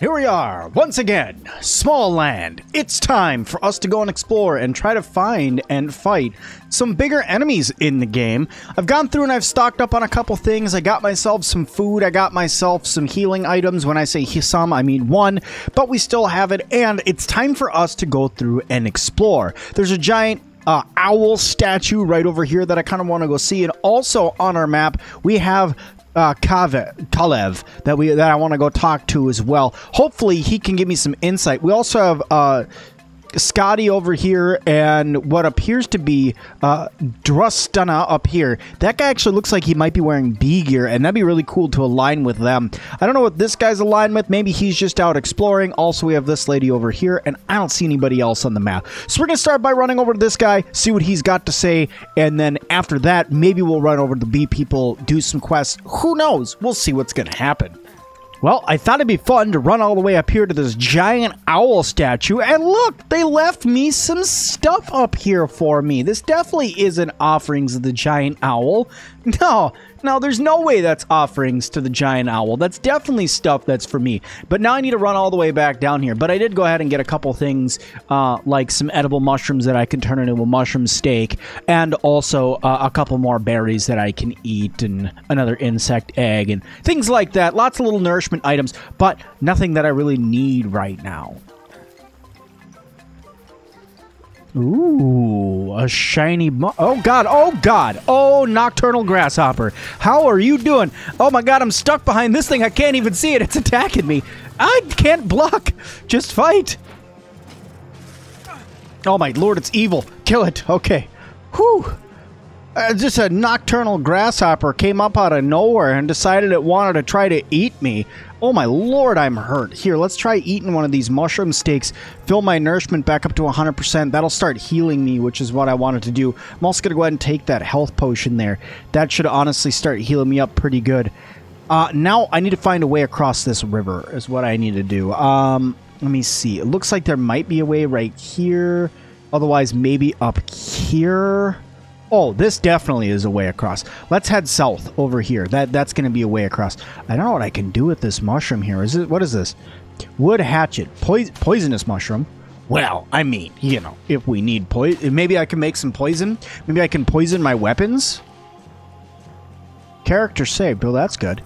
Here we are, once again, Smalland. It's time for us to go and explore and try to find and fight some bigger enemies in the game. I've gone through and I've stocked up on a couple things. I got myself some food, I got myself some healing items. When I say some, I mean one, but we still have it, and it's time for us to go through and explore. There's a giant uh, owl statue right over here that I kind of want to go see. And also on our map, we have uh, Kalev that we that I want to go talk to as well. Hopefully, he can give me some insight. We also have uh, Scotty over here and what appears to be uh, Drustana up here. That guy actually looks like he might be wearing bee gear, and that'd be really cool to align with them. I don't know what this guy's aligned with. Maybe he's just out exploring. Also, we have this lady over here, and I don't see anybody else on the map. So we're going to start by running over to this guy, see what he's got to say, and then after that, maybe we'll run over to the bee people, do some quests. Who knows? We'll see what's going to happen. Well, I thought it'd be fun to run all the way up here to this giant owl statue, and look, they left me some stuff up here for me. This definitely isn't offerings of the giant owl. No, no, there's no way that's offerings to the giant owl. That's definitely stuff that's for me. But now I need to run all the way back down here. But I did go ahead and get a couple things, uh, like some edible mushrooms that I can turn into a mushroom steak, and also uh, a couple more berries that I can eat, and another insect egg, and things like that. Lots of little nourishment items, but nothing that I really need right now. Ooh, a shiny. oh god! Oh god! Oh, nocturnal grasshopper! How are you doing? Oh my god! I'm stuck behind this thing. I can't even see it. It's attacking me. I can't block. Just fight. Oh my lord! It's evil. Kill it. Okay. Whew. Uh, just a nocturnal grasshopper came up out of nowhere and decided it wanted to try to eat me. Oh my lord, I'm hurt. Here, let's try eating one of these mushroom steaks. Fill my nourishment back up to 100%. That'll start healing me, which is what I wanted to do. I'm also going to go ahead and take that health potion there. That should honestly start healing me up pretty good. Uh, now I need to find a way across this river is what I need to do. Um, let me see. It looks like there might be a way right here. Otherwise, maybe up here. Oh, this definitely is a way across. Let's head south over here. That That's going to be a way across. I don't know what I can do with this mushroom here. Is it? What is this? Wood hatchet. Pois poisonous mushroom. Well, I mean, you know, if we need poison, maybe I can make some poison. Maybe I can poison my weapons. Character saved. Well, that's good.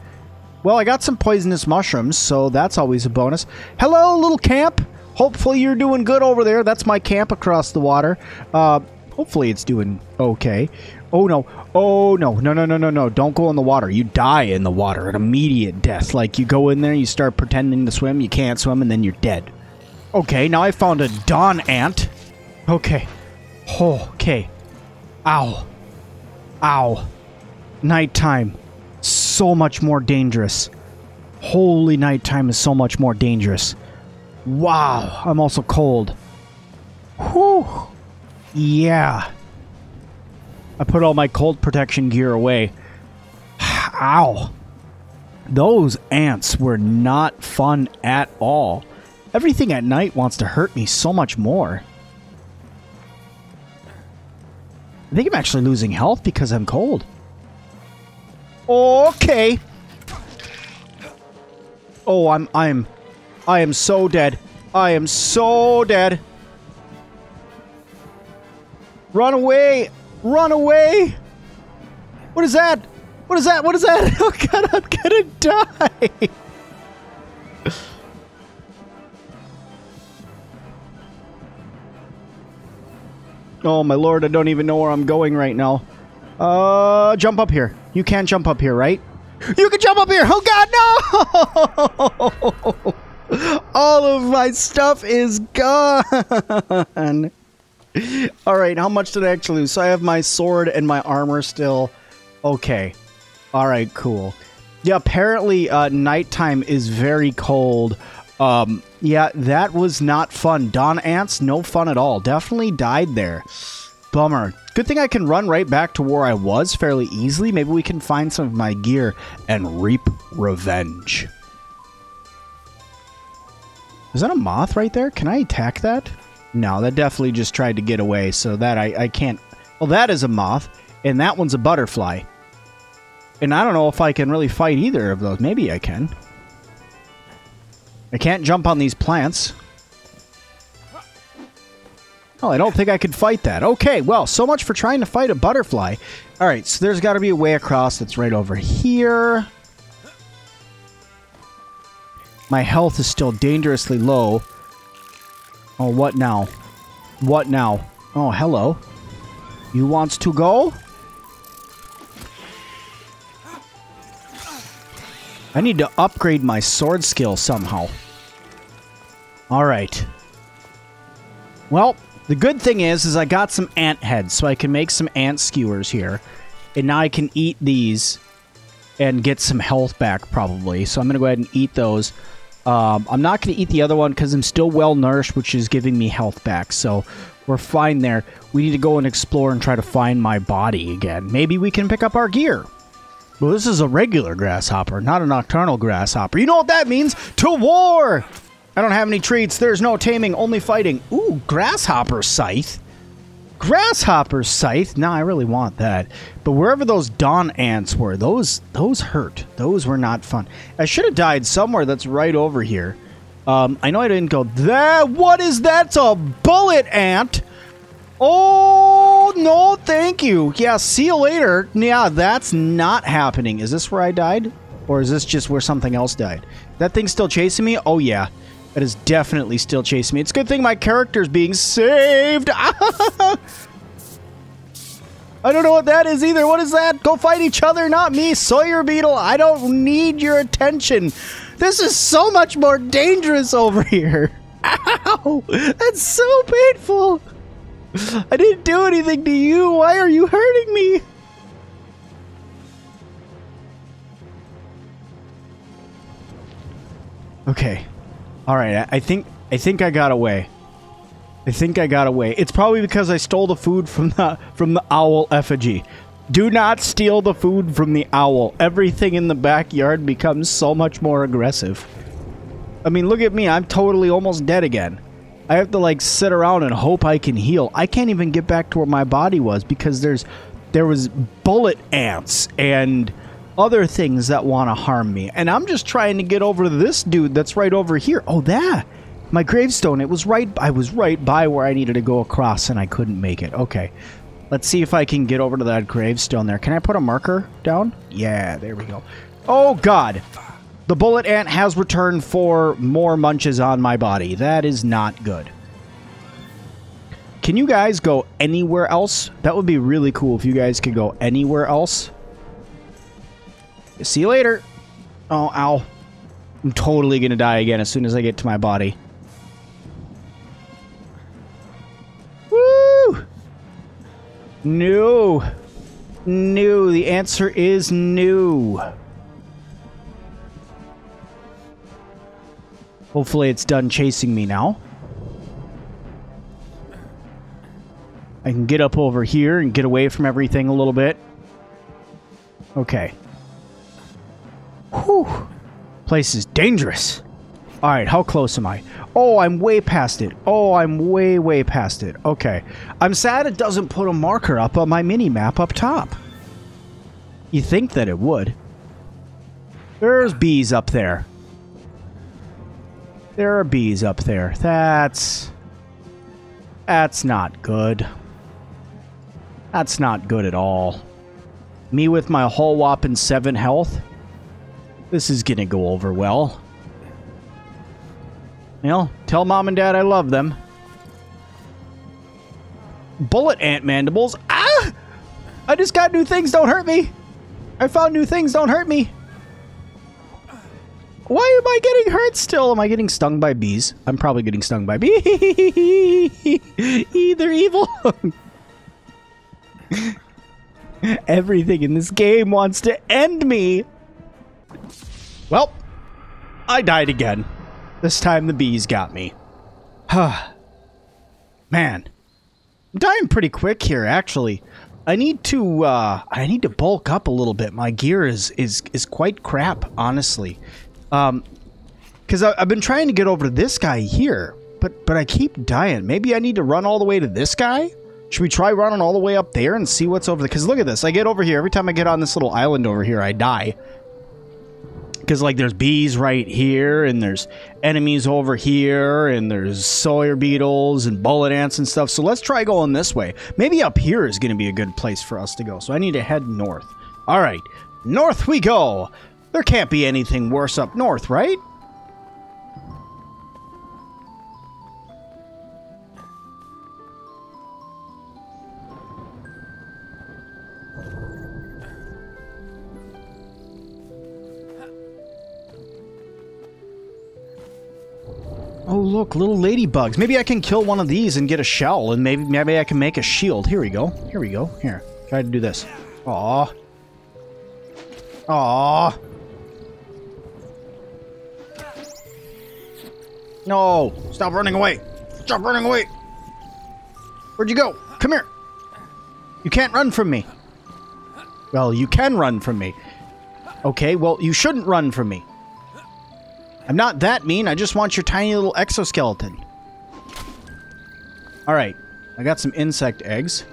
Well, I got some poisonous mushrooms, so that's always a bonus. Hello, little camp. Hopefully you're doing good over there. That's my camp across the water. Uh, Hopefully it's doing okay. Oh no. Oh no. No, no, no, no, no. Don't go in the water. You die in the water. An immediate death. Like you go in there, you start pretending to swim, you can't swim, and then you're dead. Okay, now I found a dawn ant. Okay. Okay. Ow. Ow. Nighttime. So much more dangerous. Holy nighttime is so much more dangerous. Wow. I'm also cold. Whew. Yeah. I put all my cold protection gear away. Ow. Those ants were not fun at all. Everything at night wants to hurt me so much more. I think I'm actually losing health because I'm cold. Okay. Oh, I'm I'm I am so dead. I am so dead. Run away! Run away! What is that? What is that? What is that? Oh god, I'm gonna die! oh my lord, I don't even know where I'm going right now. Uh, jump up here. You can't jump up here, right? You can jump up here! Oh god, no! All of my stuff is gone! All right, how much did I actually lose? So I have my sword and my armor still. Okay. All right, cool. Yeah, apparently uh, nighttime is very cold. Um, yeah, that was not fun. Don ants, no fun at all. Definitely died there. Bummer. Good thing I can run right back to where I was fairly easily. Maybe we can find some of my gear and reap revenge. Is that a moth right there? Can I attack that? No, that definitely just tried to get away, so that I, I can't... Well, that is a moth, and that one's a butterfly. And I don't know if I can really fight either of those. Maybe I can. I can't jump on these plants. Oh, I don't think I could fight that. Okay, well, so much for trying to fight a butterfly. All right, so there's got to be a way across that's right over here. My health is still dangerously low. Oh, what now? What now? Oh, hello. You wants to go? I need to upgrade my sword skill somehow. Alright. Well, the good thing is, is I got some ant heads, so I can make some ant skewers here. And now I can eat these and get some health back, probably. So I'm going to go ahead and eat those. Um, I'm not going to eat the other one because I'm still well nourished, which is giving me health back. So we're fine there. We need to go and explore and try to find my body again. Maybe we can pick up our gear. Well, this is a regular grasshopper, not a nocturnal grasshopper. You know what that means? To war! I don't have any treats. There's no taming, only fighting. Ooh, grasshopper scythe. Grasshopper scythe. Nah, I really want that. But wherever those dawn ants were, those those hurt. Those were not fun. I should have died somewhere that's right over here. Um, I know I didn't go there. What is that? It's a bullet ant. Oh, no, thank you. Yeah, see you later. Yeah, that's not happening. Is this where I died? Or is this just where something else died? That thing's still chasing me? Oh, yeah. That is definitely still chasing me. It's a good thing my character's being saved. I don't know what that is either. What is that? Go fight each other, not me. Sawyer Beetle, I don't need your attention. This is so much more dangerous over here. Ow! That's so painful. I didn't do anything to you. Why are you hurting me? Okay. All right. I think I think I got away. I think I got away. It's probably because I stole the food from the from the owl effigy. Do not steal the food from the owl. Everything in the backyard becomes so much more aggressive. I mean, look at me. I'm totally almost dead again. I have to like sit around and hope I can heal. I can't even get back to where my body was because there's there was bullet ants and other things that want to harm me. And I'm just trying to get over to this dude that's right over here. Oh, that. My gravestone. It was right I was right by where I needed to go across and I couldn't make it. Okay. Let's see if I can get over to that gravestone there. Can I put a marker down? Yeah, there we go. Oh god. The bullet ant has returned for more munches on my body. That is not good. Can you guys go anywhere else? That would be really cool if you guys could go anywhere else. See you later. Oh, ow. I'm totally to die again as soon as I get to my body. Woo! No. No. The answer is no. Hopefully it's done chasing me now. I can get up over here and get away from everything a little bit. Okay. Whew. Place is dangerous. Alright, how close am I? Oh, I'm way past it. Oh, I'm way, way past it. Okay. I'm sad it doesn't put a marker up on my mini-map up top. You think that it would. There's bees up there. There are bees up there. That's... That's not good. That's not good at all. Me with my whole whopping 7 health? This is gonna go over well. Well, tell mom and dad I love them. Bullet ant mandibles. Ah! I just got new things, don't hurt me! I found new things, don't hurt me! Why am I getting hurt still? Am I getting stung by bees? I'm probably getting stung by bees. They're evil. Everything in this game wants to end me. Well, I died again. This time the bees got me. Huh. Man, I'm dying pretty quick here, actually. I need to, uh, I need to bulk up a little bit. My gear is, is, is quite crap, honestly. Um, because I've been trying to get over to this guy here, but but I keep dying. Maybe I need to run all the way to this guy. Should we try running all the way up there and see what's over there? Because look at this. I get over here. Every time I get on this little island over here, I die. Because, like, there's bees right here, and there's enemies over here, and there's sawyer beetles and bullet ants and stuff. So let's try going this way. Maybe up here is going to be a good place for us to go. So I need to head north. All right, north we go. There can't be anything worse up north, right? Look, little ladybugs. Maybe I can kill one of these and get a shell, and maybe maybe I can make a shield. Here we go. Here we go. Here. Try to do this. Aw. Aw. No! Stop running away! Stop running away! Where'd you go? Come here! You can't run from me. Well, you can run from me. Okay, well, you shouldn't run from me. I'm not that mean. I just want your tiny little exoskeleton. All right. I got some insect eggs.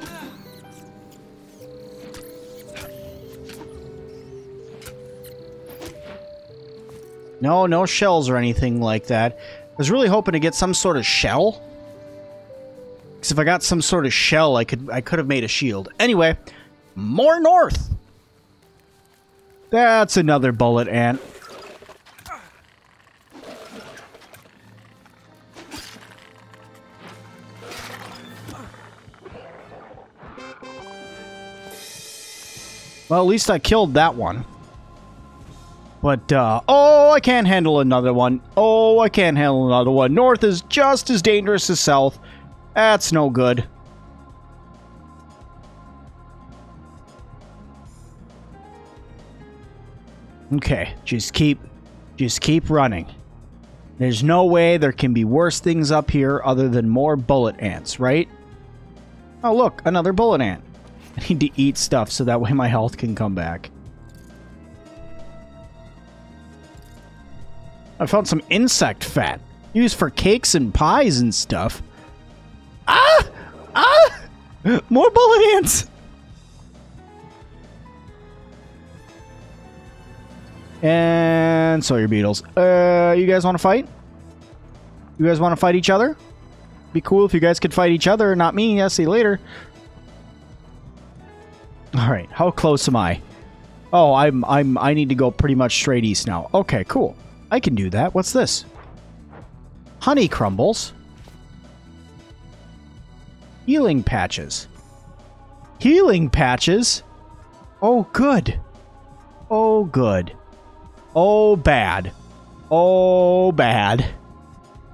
No, no shells or anything like that. I was really hoping to get some sort of shell. Because if I got some sort of shell, I could I could have made a shield. Anyway, more north. That's another bullet ant. Well, at least I killed that one. But, uh, oh, I can't handle another one. Oh, I can't handle another one. North is just as dangerous as south. That's no good. Okay, just keep, just keep running. There's no way there can be worse things up here other than more bullet ants, right? Oh, look, another bullet ant. I need to eat stuff so that way my health can come back. I found some insect fat. Used for cakes and pies and stuff. Ah! Ah! More bullet ants! And sawyer beetles. Uh, you guys want to fight? You guys want to fight each other? Be cool if you guys could fight each other, not me. I'll see you later. All right, how close am I? Oh, I'm I'm I need to go pretty much straight east now. Okay, cool. I can do that. What's this? Honey crumbles. Healing patches. Healing patches? Oh, good. Oh, good. Oh, bad. Oh, bad.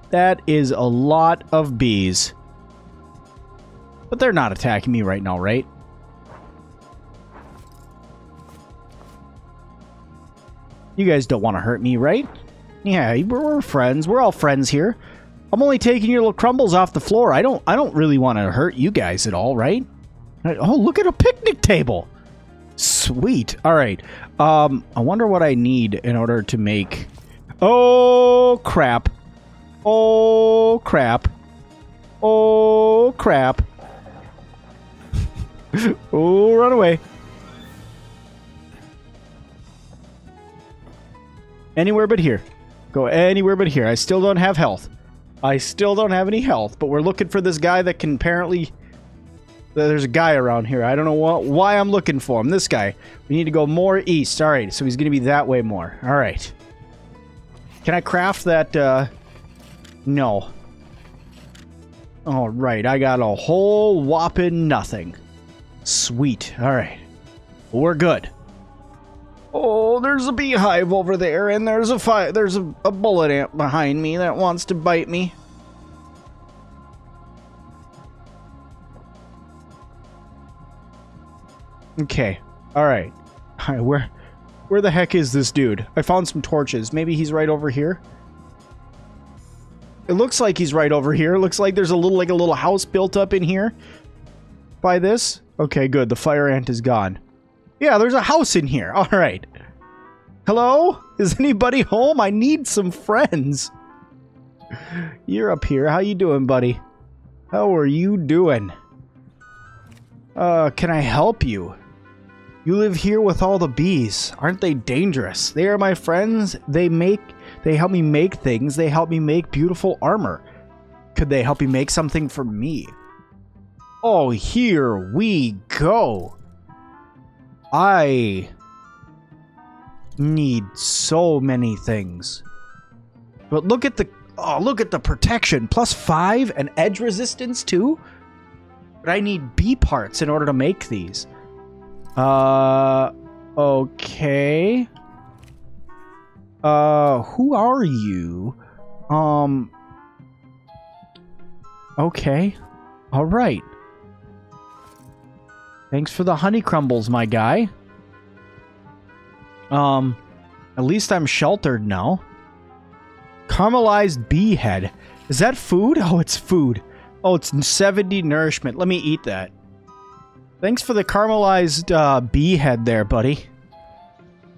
That is a lot of bees. But they're not attacking me right now, right? You guys don't want to hurt me, right? Yeah, we're friends. We're all friends here. I'm only taking your little crumbles off the floor. I don't I don't really want to hurt you guys at all, right? Oh, look at a picnic table. Sweet. All right. Um, I wonder what I need in order to make... Oh, crap. Oh, crap. Oh, crap. oh, run away. Anywhere but here. Go anywhere but here. I still don't have health. I still don't have any health, but we're looking for this guy that can apparently... There's a guy around here. I don't know what, why I'm looking for him. This guy. We need to go more east. All right, so he's going to be that way more. All right. Can I craft that? Uh... No. All right, I got a whole whopping nothing. Sweet. All right. We're good. Oh, there's a beehive over there, and there's a fire. there's a, a bullet ant behind me that wants to bite me. Okay. Alright. Alright, where where the heck is this dude? I found some torches. Maybe he's right over here. It looks like he's right over here. It looks like there's a little like a little house built up in here by this. Okay, good. The fire ant is gone. Yeah, there's a house in here. All right. Hello? Is anybody home? I need some friends. You're up here. How you doing, buddy? How are you doing? Uh, can I help you? You live here with all the bees. Aren't they dangerous? They are my friends. They make they help me make things. They help me make beautiful armor. Could they help you make something for me? Oh, here we go. I need so many things. But look at the oh, look at the protection. Plus 5 and edge resistance too? But I need bee parts in order to make these. Uh okay. Uh who are you? Um Okay. All right. Thanks for the honey crumbles, my guy. Um, at least I'm sheltered now. Caramelized bee head. Is that food? Oh, it's food. Oh, it's 70 nourishment. Let me eat that. Thanks for the caramelized uh, bee head there, buddy.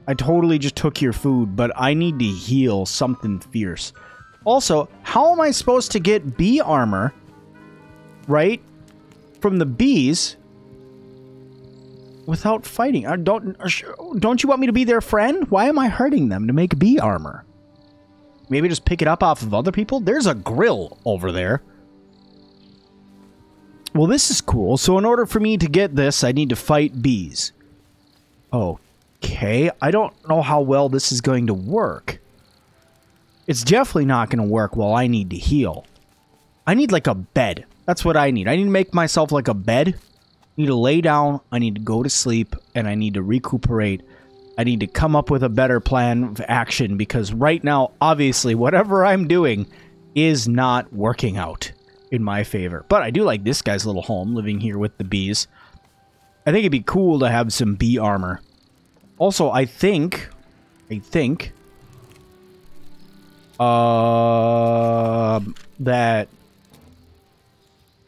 I totally just took your food, but I need to heal something fierce. Also, how am I supposed to get bee armor, right, from the bees without fighting? Uh, don't, uh, don't you want me to be their friend? Why am I hurting them to make bee armor? Maybe just pick it up off of other people? There's a grill over there. Well, this is cool. So in order for me to get this, I need to fight bees. Okay. I don't know how well this is going to work. It's definitely not going to work while I need to heal. I need like a bed. That's what I need. I need to make myself like a bed. Need to lay down. I need to go to sleep. And I need to recuperate. I need to come up with a better plan of action because right now, obviously, whatever I'm doing is not working out in my favor. But I do like this guy's little home, living here with the bees. I think it'd be cool to have some bee armor. Also, I think, I think, uh, that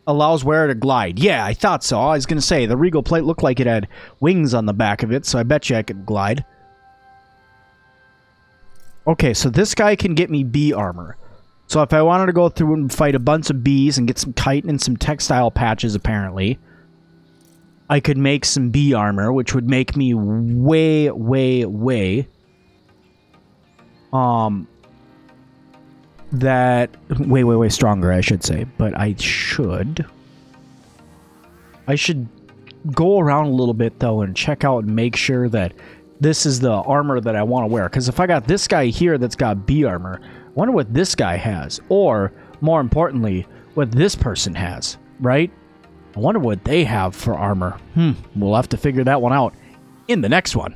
allows wearer to glide. Yeah, I thought so. I was going to say, the Regal plate looked like it had wings on the back of it, so I bet you I could glide. Okay, so this guy can get me bee armor. So if I wanted to go through and fight a bunch of bees and get some chitin and some textile patches, apparently, I could make some bee armor, which would make me way, way, way, um, that, way, way, way stronger, I should say. But I should, I should go around a little bit, though, and check out and make sure that this is the armor that I want to wear. Because if I got this guy here that's got bee armor, I wonder what this guy has. Or, more importantly, what this person has, right? I wonder what they have for armor. Hmm, we'll have to figure that one out in the next one.